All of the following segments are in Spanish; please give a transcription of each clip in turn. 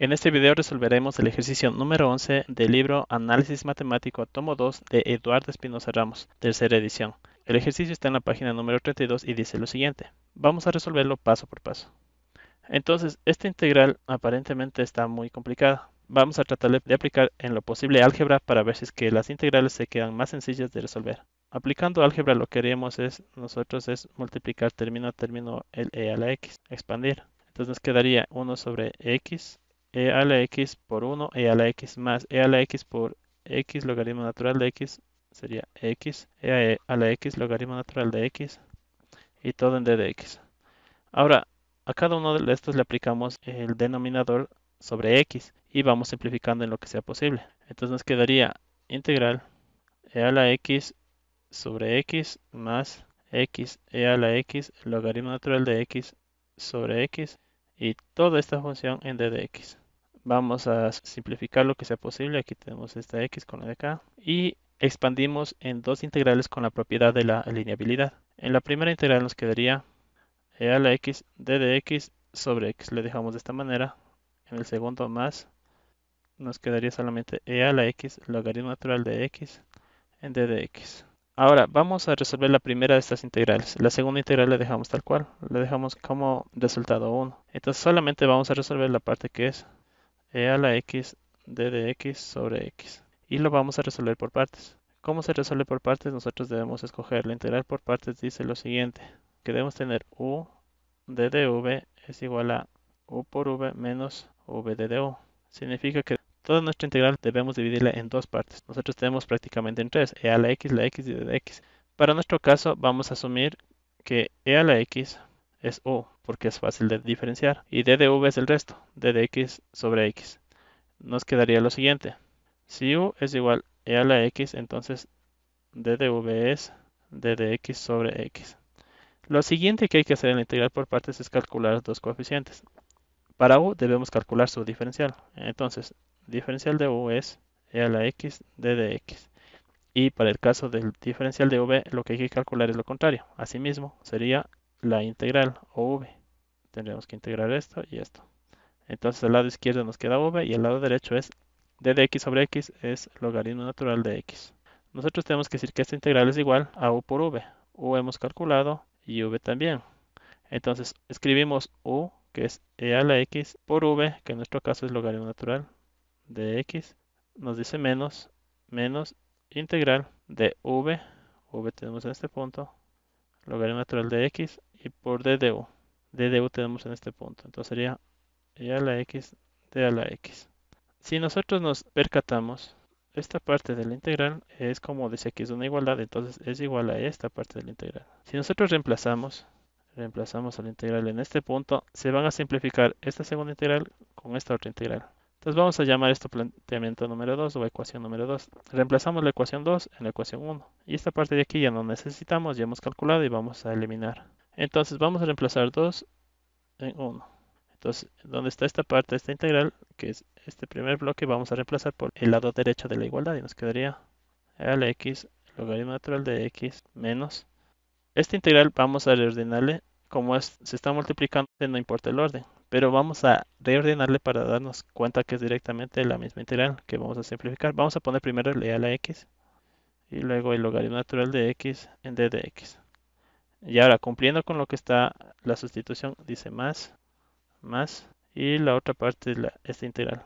En este video resolveremos el ejercicio número 11 del libro Análisis Matemático tomo 2 de Eduardo Espinosa Ramos, tercera edición. El ejercicio está en la página número 32 y dice lo siguiente. Vamos a resolverlo paso por paso. Entonces, esta integral aparentemente está muy complicada. Vamos a tratar de aplicar en lo posible álgebra para ver si es que las integrales se quedan más sencillas de resolver. Aplicando álgebra lo que haríamos es, nosotros es multiplicar término a término el e a la x, expandir. Entonces nos quedaría 1 sobre x e a la x por 1 e a la x más e a la x por x logaritmo natural de x sería x e a, e a la x logaritmo natural de x y todo en d de x. Ahora, a cada uno de estos le aplicamos el denominador sobre x y vamos simplificando en lo que sea posible. Entonces nos quedaría integral e a la x sobre x más x e a la x logaritmo natural de x sobre x y toda esta función en d de x. Vamos a simplificar lo que sea posible. Aquí tenemos esta x con la de acá. Y expandimos en dos integrales con la propiedad de la alineabilidad. En la primera integral nos quedaría e a la x d de x sobre x. Le dejamos de esta manera. En el segundo más nos quedaría solamente e a la x logaritmo natural de x en d de x. Ahora vamos a resolver la primera de estas integrales. La segunda integral la dejamos tal cual. La dejamos como resultado 1. Entonces solamente vamos a resolver la parte que es e a la x d de x sobre x. Y lo vamos a resolver por partes. ¿Cómo se resuelve por partes? Nosotros debemos escoger la integral por partes. Dice lo siguiente, que debemos tener u d de v es igual a u por v menos v de u. Significa que toda nuestra integral debemos dividirla en dos partes. Nosotros tenemos prácticamente en tres, e a la x, la x y d de x. Para nuestro caso vamos a asumir que e a la x es u, porque es fácil de diferenciar, y d de v es el resto, d de x sobre x. Nos quedaría lo siguiente, si u es igual e a la x, entonces d de v es d de x sobre x. Lo siguiente que hay que hacer en la integral por partes es calcular dos coeficientes. Para u debemos calcular su diferencial. Entonces, diferencial de u es e a la x d de x. Y para el caso del diferencial de v, lo que hay que calcular es lo contrario. Asimismo, sería la integral o v. Tendremos que integrar esto y esto. Entonces al lado izquierdo nos queda v y al lado derecho es d de x sobre x es logaritmo natural de x. Nosotros tenemos que decir que esta integral es igual a u por v. u hemos calculado y v también. Entonces escribimos u, que es e a la x, por v, que en nuestro caso es logaritmo natural de x. Nos dice menos, menos integral de v, v tenemos en este punto, logaritmo natural de x y por d de u. d de u tenemos en este punto. Entonces sería e a la x d a la x. Si nosotros nos percatamos, esta parte de la integral es como dice aquí es una igualdad, entonces es igual a esta parte de la integral. Si nosotros reemplazamos, reemplazamos a la integral en este punto, se van a simplificar esta segunda integral con esta otra integral. Entonces vamos a llamar esto planteamiento número 2 o ecuación número 2. Reemplazamos la ecuación 2 en la ecuación 1. Y esta parte de aquí ya no necesitamos, ya hemos calculado y vamos a eliminar. Entonces vamos a reemplazar 2 en 1. Entonces, donde está esta parte, esta integral, que es este primer bloque, vamos a reemplazar por el lado derecho de la igualdad y nos quedaría la x, logaritmo natural de x, menos. Esta integral vamos a reordenarle, como es, se está multiplicando, no importa el orden pero vamos a reordenarle para darnos cuenta que es directamente la misma integral que vamos a simplificar. Vamos a poner primero el e a la x y luego el logaritmo natural de x en d de x. Y ahora cumpliendo con lo que está la sustitución dice más, más y la otra parte es esta integral.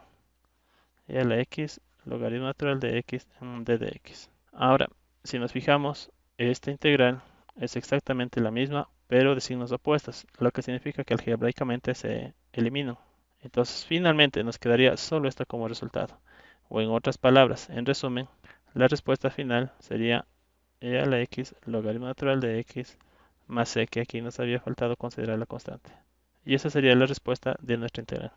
e a la x logaritmo natural de x en d de x. Ahora, si nos fijamos, esta integral es exactamente la misma pero de signos opuestos, lo que significa que algebraicamente se eliminó. Entonces finalmente nos quedaría solo esto como resultado. O en otras palabras, en resumen, la respuesta final sería e a la x logaritmo natural de x más c, que aquí nos había faltado considerar la constante. Y esa sería la respuesta de nuestra integral.